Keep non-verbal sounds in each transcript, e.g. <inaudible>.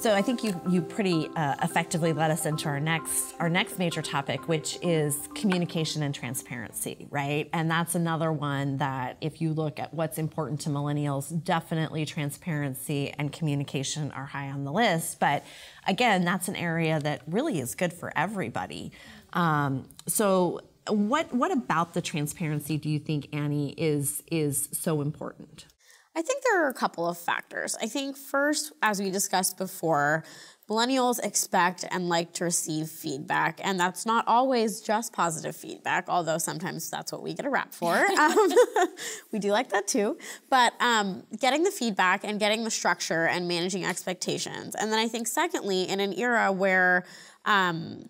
So I think you you pretty uh, effectively led us into our next our next major topic, which is communication and transparency, right? And that's another one that if you look at what's important to millennials, definitely transparency and communication are high on the list. But again, that's an area that really is good for everybody. Um, so what what about the transparency do you think Annie is is so important? I think there are a couple of factors. I think first, as we discussed before, millennials expect and like to receive feedback, and that's not always just positive feedback, although sometimes that's what we get a rap for. <laughs> um, <laughs> we do like that too. But um, getting the feedback and getting the structure and managing expectations. And then I think, secondly, in an era where um,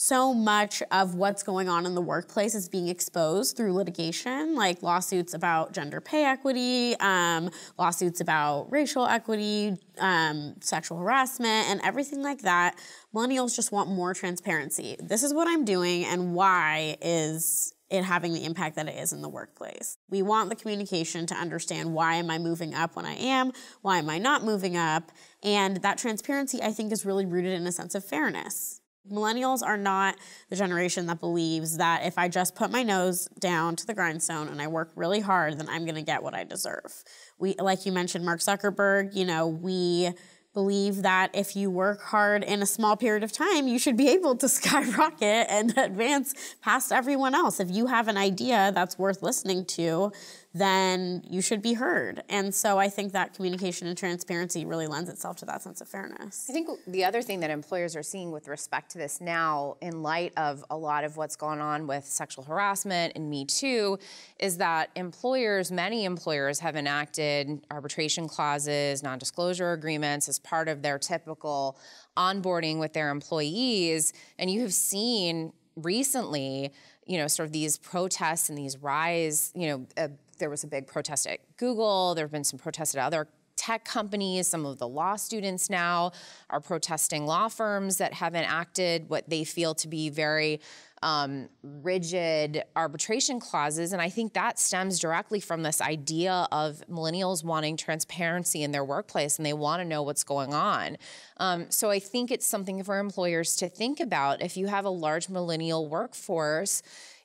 so much of what's going on in the workplace is being exposed through litigation, like lawsuits about gender pay equity, um, lawsuits about racial equity, um, sexual harassment, and everything like that. Millennials just want more transparency. This is what I'm doing, and why is it having the impact that it is in the workplace. We want the communication to understand why am I moving up when I am, why am I not moving up, and that transparency I think is really rooted in a sense of fairness. Millennials are not the generation that believes that if I just put my nose down to the grindstone and I work really hard, then I'm going to get what I deserve. We, like you mentioned, Mark Zuckerberg, you know, we believe that if you work hard in a small period of time, you should be able to <laughs> skyrocket and advance past everyone else. If you have an idea that's worth listening to, then you should be heard. And so I think that communication and transparency really lends itself to that sense of fairness. I think the other thing that employers are seeing with respect to this now, in light of a lot of what's gone on with sexual harassment and Me Too, is that employers, many employers, have enacted arbitration clauses, non disclosure agreements as part of their typical onboarding with their employees. And you have seen recently, you know, sort of these protests and these rise, you know, uh, there was a big protest at Google. There have been some protests at other tech companies. Some of the law students now are protesting law firms that have enacted what they feel to be very um, rigid arbitration clauses. And I think that stems directly from this idea of millennials wanting transparency in their workplace and they want to know what's going on. Um, so I think it's something for employers to think about. If you have a large millennial workforce,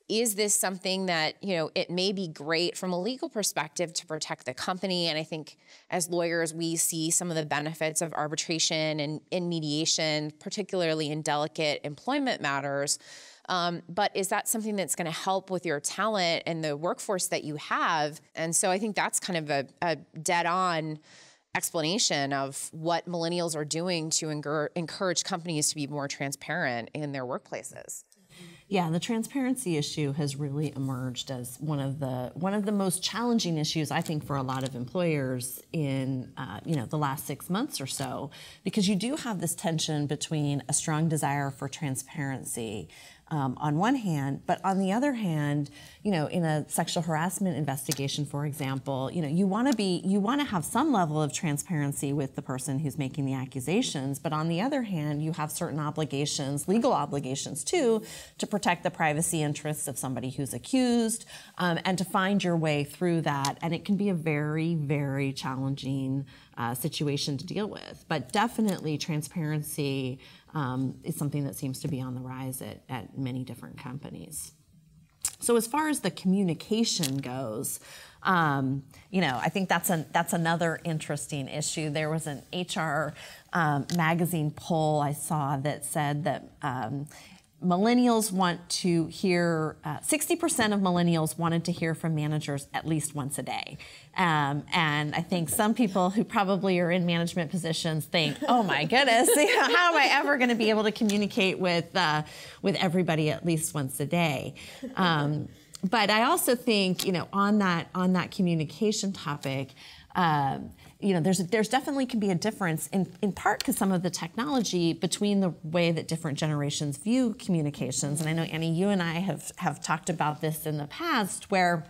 is this something that you know it may be great from a legal perspective to protect the company? And i think as lawyers we see some of the benefits of arbitration and in mediation particularly in delicate employment matters. Um, but is that something that's going to help with your talent and the workforce that you have? And so i think that's kind of a, a dead on explanation of what millennials are doing to encourage companies to be more transparent in their workplaces yeah, the transparency issue has really emerged as one of the one of the most challenging issues I think for a lot of employers in uh, you know the last six months or so, because you do have this tension between a strong desire for transparency um, on one hand, but on the other hand, you know, in a sexual harassment investigation, for example, you know, you want to be, you want to have some level of transparency with the person who's making the accusations, but on the other hand, you have certain obligations, legal obligations too, to protect the privacy interests of somebody who's accused, um, and to find your way through that. And it can be a very, very challenging uh, situation to deal with. But definitely, transparency um, is something that seems to be on the rise at, at many different companies. So as far as the communication goes, um, you know, I think that's a, that's another interesting issue. There was an HR um, magazine poll I saw that said that um, millennials want to hear, uh, 60% of millennials wanted to hear from managers at least once a day. Um, and I think some people who probably are in management positions think, oh my goodness, <laughs> how am I ever going to be able to communicate with, uh, with everybody at least once a day? Um, but I also think, you know, on that, on that communication topic, um, you know, there's there's definitely can be a difference in in part because some of the technology between the way that different generations view communications, and I know Annie, you and I have have talked about this in the past, where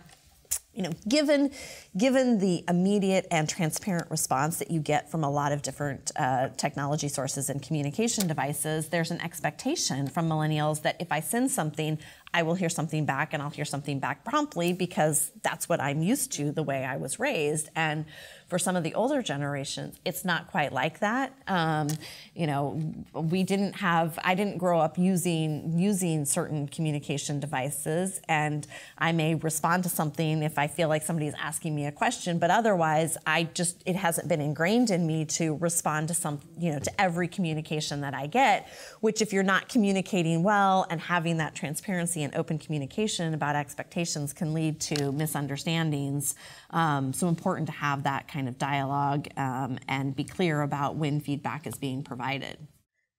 you know, given given the immediate and transparent response that you get from a lot of different uh, technology sources and communication devices, there's an expectation from millennials that if I send something, I will hear something back and I'll hear something back promptly because that's what I'm used to, the way I was raised. And for some of the older generations, it's not quite like that. Um, you know, we didn't have, I didn't grow up using using certain communication devices, and I may respond to something if I feel like somebody's asking me a question, but otherwise, I just it hasn't been ingrained in me to respond to some, you know, to every communication that I get. Which, if you're not communicating well and having that transparency and open communication about expectations, can lead to misunderstandings. Um, so important to have that kind of dialogue um, and be clear about when feedback is being provided.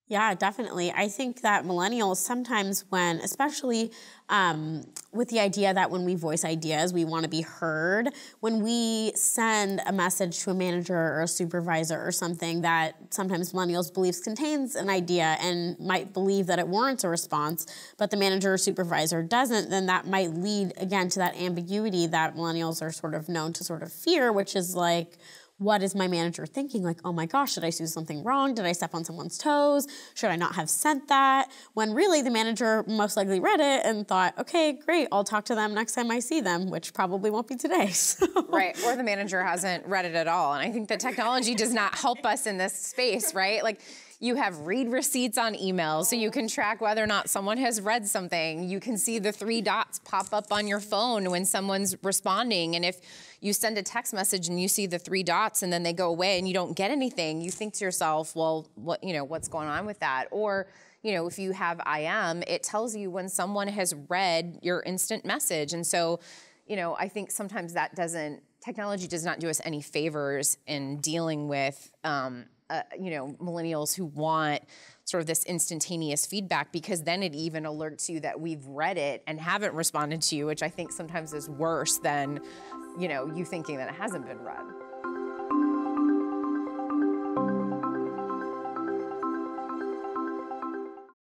Yeah, definitely. I think that millennials sometimes, when, especially um, with the idea that when we voice ideas, we want to be heard, when we send a message to a manager or a supervisor or something that sometimes millennials believes contains an idea and might believe that it warrants a response, but the manager or supervisor doesn't, then that might lead again to that ambiguity that millennials are sort of known to sort of fear, which is like, what is my manager thinking? Like, oh my gosh, did I do something wrong? Did I step on someone's toes? Should I not have sent that? When really the manager most likely read it and thought, okay, great, I'll talk to them next time I see them, which probably won't be today. <laughs> So. Right, or the manager hasn't read it at all. And I think that technology does not help us in this space, right? Like, you have read receipts on email, so you can track whether or not someone has read something. You can see the three dots pop up on your phone when someone's responding. And if you send a text message and you see the three dots and then they go away and you don't get anything, you think to yourself, well, what you know, what's going on with that? Or you know, if you have IM, it tells you when someone has read your instant message. And so, you know, I think sometimes that doesn't technology does not do us any favors in dealing with um, uh, you know millennials who want sort of this instantaneous feedback because then it even alerts you that we've read it and haven't responded to you which i think sometimes is worse than you know you thinking that it hasn't been read